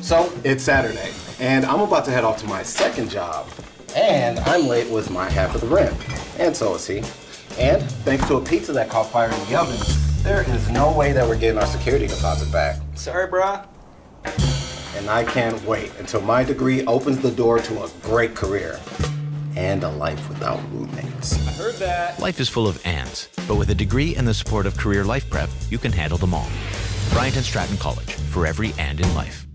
So it's Saturday, and I'm about to head off to my second job. And I'm late with my half of the rent. And so is he. And thanks to a pizza that caught fire in the oven, there is no way that we're getting our security deposit back. Sorry, bruh. And I can't wait until my degree opens the door to a great career and a life without roommates. I heard that. Life is full of ands, but with a degree and the support of Career LifePrep, you can handle them all. Bryant and Stratton College, for every and in life.